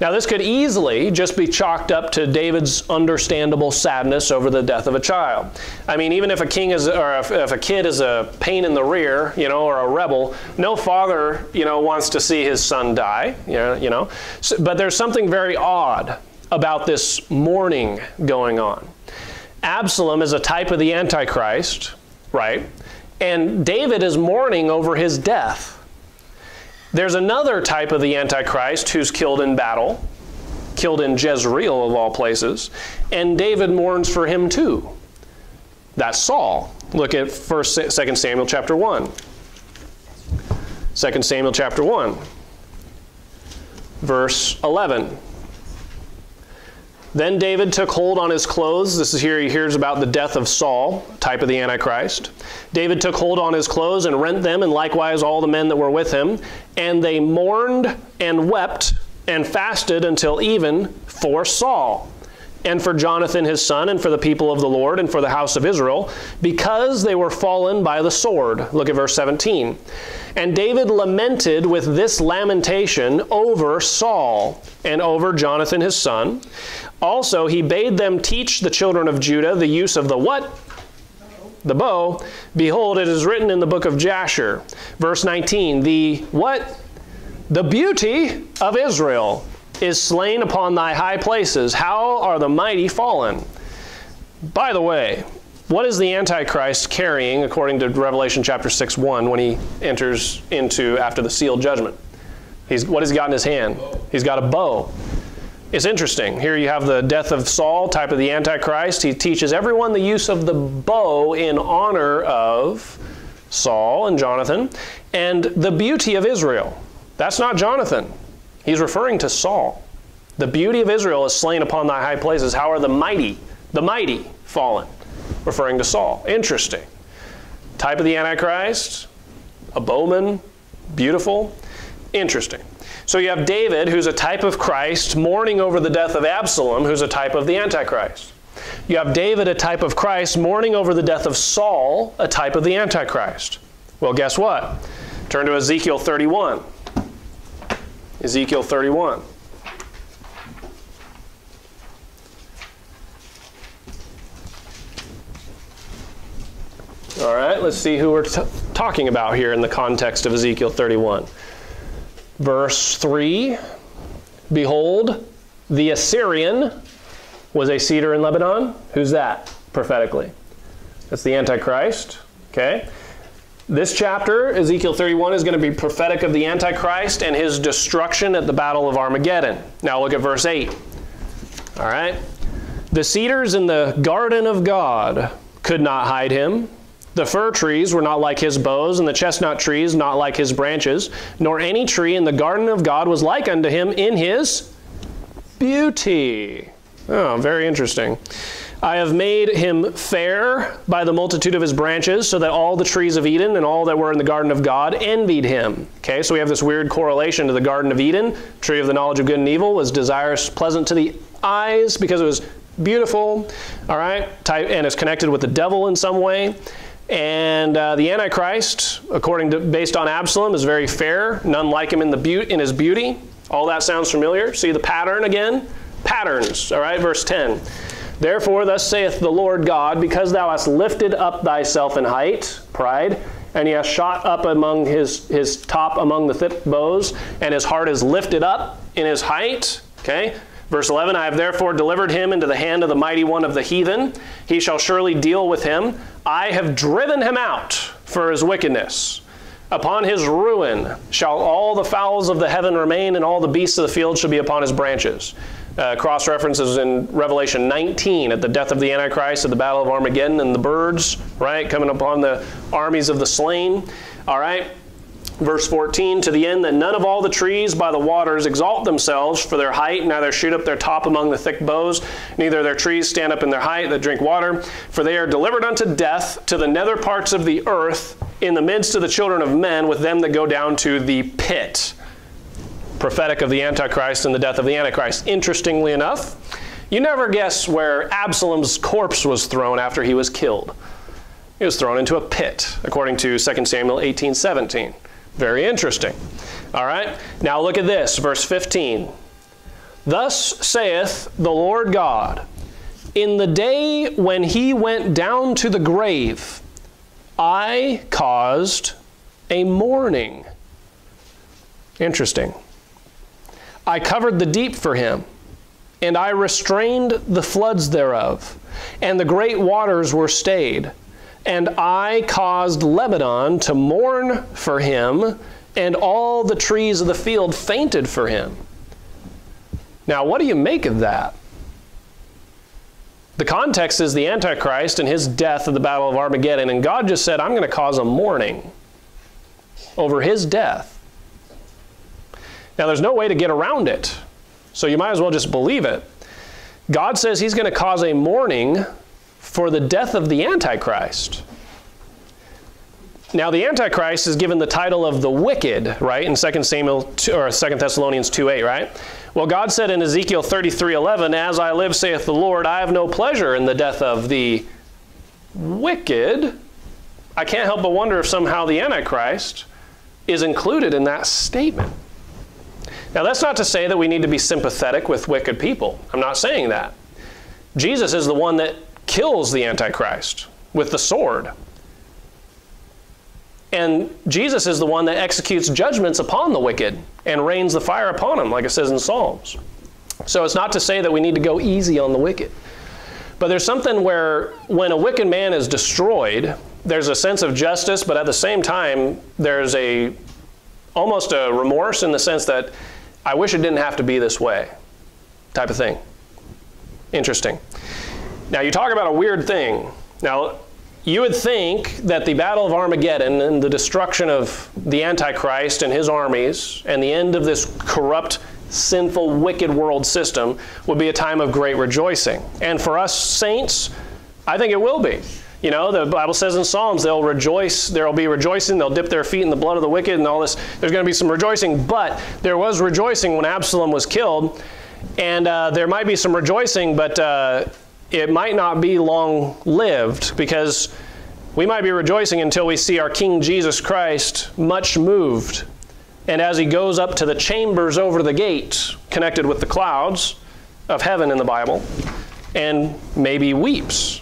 Speaker 1: Now, this could easily just be chalked up to David's understandable sadness over the death of a child. I mean, even if a king is, or if, if a kid is a pain in the rear, you know, or a rebel, no father, you know, wants to see his son die, you know. You know? So, but there's something very odd about this mourning going on. Absalom is a type of the Antichrist, right? And David is mourning over his death. There's another type of the Antichrist who's killed in battle, killed in Jezreel of all places, and David mourns for him too. That's Saul. Look at 1st 2 Samuel chapter 1. 2 Samuel chapter 1 verse 11. Then David took hold on his clothes. This is here he hears about the death of Saul, type of the Antichrist. David took hold on his clothes and rent them, and likewise all the men that were with him. And they mourned and wept and fasted until even for Saul, and for Jonathan his son, and for the people of the Lord, and for the house of Israel, because they were fallen by the sword. Look at verse 17. And David lamented with this lamentation over Saul and over Jonathan his son. Also, he bade them teach the children of Judah the use of the what? The bow. Behold, it is written in the book of Jasher, verse 19, the what? The beauty of Israel is slain upon thy high places. How are the mighty fallen? By the way, what is the Antichrist carrying according to Revelation chapter 6 1 when he enters into after the sealed judgment? He's, what has he got in his hand? He's got a bow. It's interesting. Here you have the death of Saul, type of the Antichrist. He teaches everyone the use of the bow in honor of Saul and Jonathan, and the beauty of Israel. That's not Jonathan. He's referring to Saul. The beauty of Israel is slain upon thy high places. How are the mighty, the mighty fallen? Referring to Saul. Interesting. Type of the Antichrist, a bowman, beautiful. Interesting. So you have David, who's a type of Christ, mourning over the death of Absalom, who's a type of the Antichrist. You have David, a type of Christ, mourning over the death of Saul, a type of the Antichrist. Well, guess what? Turn to Ezekiel 31. Ezekiel 31. All right, let's see who we're talking about here in the context of Ezekiel 31. Verse 3 Behold, the Assyrian was a cedar in Lebanon. Who's that prophetically? That's the Antichrist. Okay. This chapter, Ezekiel 31, is going to be prophetic of the Antichrist and his destruction at the Battle of Armageddon. Now look at verse 8. All right. The cedars in the garden of God could not hide him. The fir trees were not like his boughs, and the chestnut trees not like his branches, nor any tree in the garden of God was like unto him in his beauty. Oh, very interesting. I have made him fair by the multitude of his branches, so that all the trees of Eden and all that were in the garden of God envied him. Okay, so we have this weird correlation to the Garden of Eden. Tree of the knowledge of good and evil was desirous, pleasant to the eyes because it was beautiful. All right, and it's connected with the devil in some way. And uh, the Antichrist, according to based on Absalom, is very fair. None like him in the be- in his beauty. All that sounds familiar. See the pattern again? Patterns. All right, verse 10. Therefore, thus saith the Lord God, because thou hast lifted up thyself in height, pride, and he has shot up among his, his top among the thick boughs, and his heart is lifted up in his height. Okay? Verse 11 I have therefore delivered him into the hand of the mighty one of the heathen. He shall surely deal with him. I have driven him out for his wickedness. Upon his ruin shall all the fowls of the heaven remain, and all the beasts of the field shall be upon his branches uh, cross references in Revelation 19 at the death of the Antichrist at the Battle of Armageddon and the birds, right, coming upon the armies of the slain. All right. Verse 14, to the end that none of all the trees by the waters exalt themselves for their height, neither shoot up their top among the thick boughs, neither their trees stand up in their height that drink water, for they are delivered unto death to the nether parts of the earth in the midst of the children of men, with them that go down to the pit prophetic of the Antichrist and the death of the Antichrist. Interestingly enough, you never guess where Absalom's corpse was thrown after he was killed. He was thrown into a pit, according to 2 Samuel 18 17. Very interesting. All right, now look at this, verse 15. Thus saith the Lord God In the day when he went down to the grave, I caused a mourning. Interesting. I covered the deep for him, and I restrained the floods thereof, and the great waters were stayed. And I caused Lebanon to mourn for him, and all the trees of the field fainted for him. Now, what do you make of that? The context is the Antichrist and his death at the Battle of Armageddon, and God just said, I'm going to cause a mourning over his death. Now, there's no way to get around it, so you might as well just believe it. God says he's going to cause a mourning for the death of the Antichrist. Now, the Antichrist is given the title of the wicked, right, in 2 Samuel 2, or 2 Thessalonians 2.8, right? Well, God said in Ezekiel 33.11, As I live, saith the Lord, I have no pleasure in the death of the wicked. I can't help but wonder if somehow the Antichrist is included in that statement. Now, that's not to say that we need to be sympathetic with wicked people. I'm not saying that. Jesus is the one that kills the Antichrist with the sword. And Jesus is the one that executes judgments upon the wicked and rains the fire upon them, like it says in Psalms. So it's not to say that we need to go easy on the wicked. But there's something where when a wicked man is destroyed, there's a sense of justice, but at the same time, there's a almost a remorse in the sense that I wish it didn't have to be this way type of thing. Interesting. Now, you talk about a weird thing. Now, you would think that the Battle of Armageddon and the destruction of the Antichrist and his armies and the end of this corrupt, sinful, wicked world system would be a time of great rejoicing. And for us saints, I think it will be. You know, the Bible says in Psalms they'll rejoice, there'll be rejoicing, they'll dip their feet in the blood of the wicked and all this. There's going to be some rejoicing, but there was rejoicing when Absalom was killed. And uh, there might be some rejoicing, but uh, it might not be long lived because we might be rejoicing until we see our King Jesus Christ much moved. And as he goes up to the chambers over the gate, connected with the clouds of heaven in the Bible, and maybe weeps.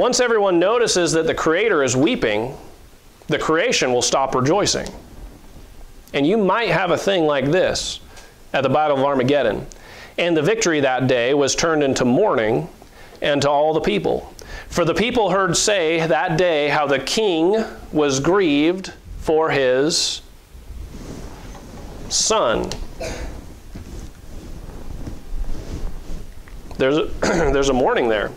Speaker 1: Once everyone notices that the Creator is weeping, the creation will stop rejoicing. And you might have a thing like this at the Battle of Armageddon. And the victory that day was turned into mourning and to all the people. For the people heard say that day how the king was grieved for his son. There's a, there's a mourning there.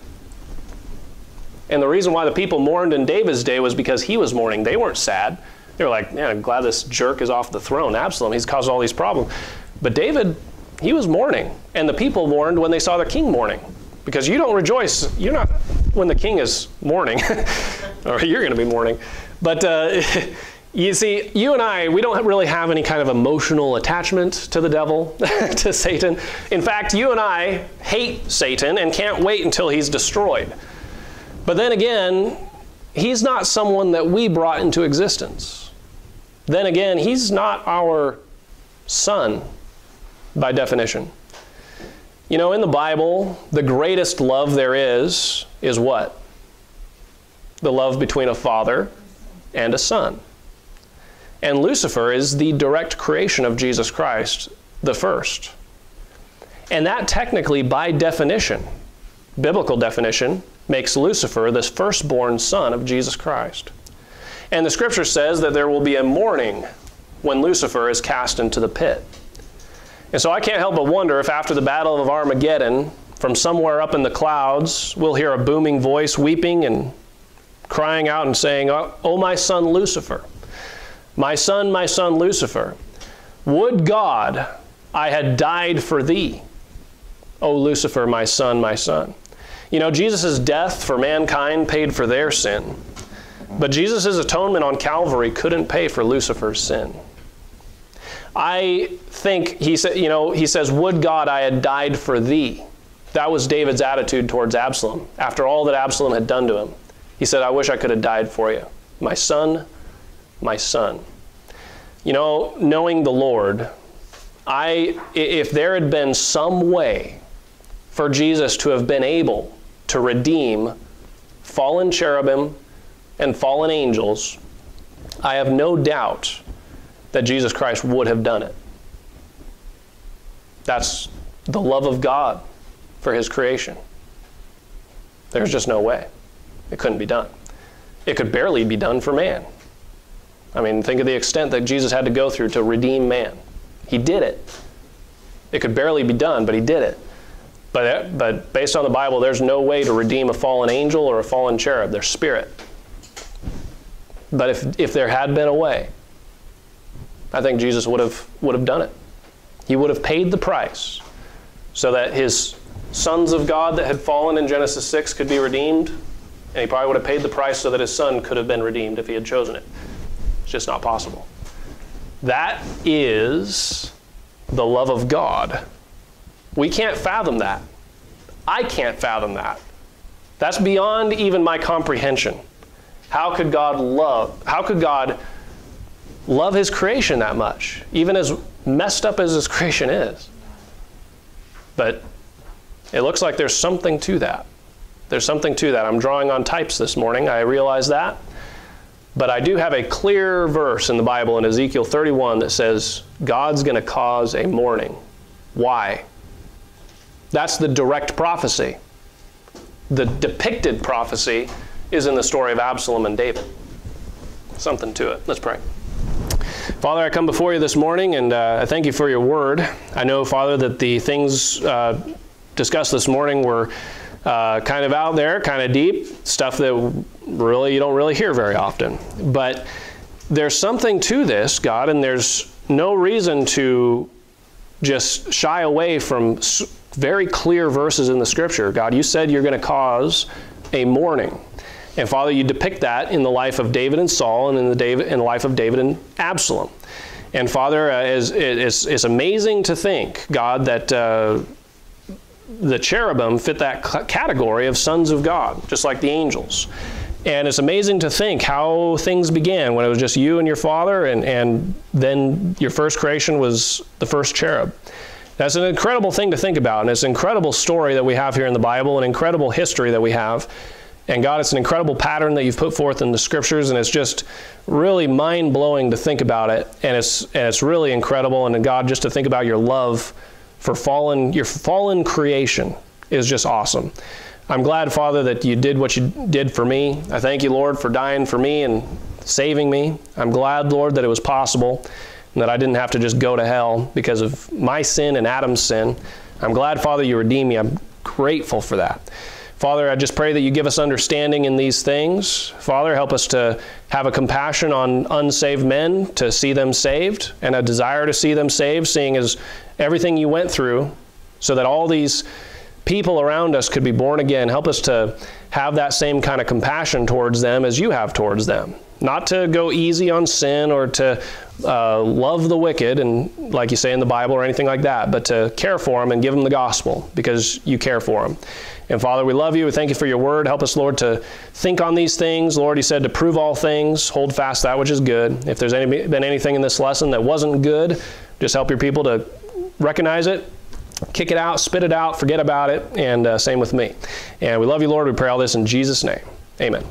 Speaker 1: And the reason why the people mourned in David's day was because he was mourning. They weren't sad. They were like, man, I'm glad this jerk is off the throne. Absalom, he's caused all these problems. But David, he was mourning. And the people mourned when they saw the king mourning. Because you don't rejoice, you're not when the king is mourning, or you're going to be mourning. But uh, you see, you and I, we don't really have any kind of emotional attachment to the devil, to Satan. In fact, you and I hate Satan and can't wait until he's destroyed. But then again, he's not someone that we brought into existence. Then again, he's not our son by definition. You know, in the Bible, the greatest love there is is what? The love between a father and a son. And Lucifer is the direct creation of Jesus Christ, the first. And that technically, by definition, biblical definition, makes Lucifer the firstborn son of Jesus Christ. And the scripture says that there will be a mourning when Lucifer is cast into the pit. And so I can't help but wonder if after the Battle of Armageddon, from somewhere up in the clouds, we'll hear a booming voice weeping and crying out and saying, Oh, oh my son Lucifer, my son, my son Lucifer, would God I had died for thee. O Lucifer, my son, my son. You know, Jesus' death for mankind paid for their sin, but Jesus' atonement on Calvary couldn't pay for Lucifer's sin. I think he said, you know, he says, Would God I had died for thee. That was David's attitude towards Absalom after all that Absalom had done to him. He said, I wish I could have died for you. My son, my son. You know, knowing the Lord, I, if there had been some way for Jesus to have been able to redeem fallen cherubim and fallen angels, I have no doubt that Jesus Christ would have done it. That's the love of God for his creation. There's just no way. It couldn't be done. It could barely be done for man. I mean, think of the extent that Jesus had to go through to redeem man. He did it. It could barely be done, but he did it. But, eh, but based on the Bible, there's no way to redeem a fallen angel or a fallen cherub. They're spirit. But if, if there had been a way, I think Jesus would have, would have done it. He would have paid the price so that his sons of God that had fallen in Genesis 6 could be redeemed. And he probably would have paid the price so that his son could have been redeemed if he had chosen it. It's just not possible. That is the love of God. We can't fathom that. I can't fathom that. That's beyond even my comprehension. How could God love? How could God love his creation that much, even as messed up as his creation is? But it looks like there's something to that. There's something to that. I'm drawing on types this morning. I realize that. But I do have a clear verse in the Bible in Ezekiel 31 that says God's going to cause a mourning. Why? That's the direct prophecy. The depicted prophecy is in the story of Absalom and David. Something to it. Let's pray. Father, I come before you this morning and uh, I thank you for your word. I know, Father, that the things uh, discussed this morning were uh, kind of out there, kind of deep, stuff that really you don't really hear very often. But there's something to this, God, and there's no reason to just shy away from very clear verses in the scripture. God, you said you're going to cause a mourning. And Father, you depict that in the life of David and Saul and in the, David, in the life of David and Absalom. And Father, uh, it's, it's, it's, amazing to think, God, that uh, the cherubim fit that category of sons of God, just like the angels. And it's amazing to think how things began when it was just you and your father, and, and then your first creation was the first cherub. That's an incredible thing to think about, and it's an incredible story that we have here in the Bible, an incredible history that we have. And God, it's an incredible pattern that you've put forth in the scriptures, and it's just really mind blowing to think about it. And it's, and it's really incredible. And God, just to think about your love for fallen, your fallen creation is just awesome. I'm glad, Father, that you did what you did for me. I thank you, Lord, for dying for me and saving me. I'm glad, Lord, that it was possible that I didn't have to just go to hell because of my sin and Adam's sin. I'm glad, Father, you redeemed me. I'm grateful for that. Father, I just pray that you give us understanding in these things. Father, help us to have a compassion on unsaved men, to see them saved, and a desire to see them saved, seeing as everything you went through so that all these people around us could be born again. Help us to have that same kind of compassion towards them as you have towards them. Not to go easy on sin or to uh, love the wicked, and like you say in the Bible or anything like that, but to care for them and give them the gospel because you care for them. And Father, we love you. We thank you for your word. Help us, Lord, to think on these things. Lord, you said to prove all things, hold fast that which is good. If there's any, been anything in this lesson that wasn't good, just help your people to recognize it, kick it out, spit it out, forget about it, and uh, same with me. And we love you, Lord. We pray all this in Jesus' name. Amen.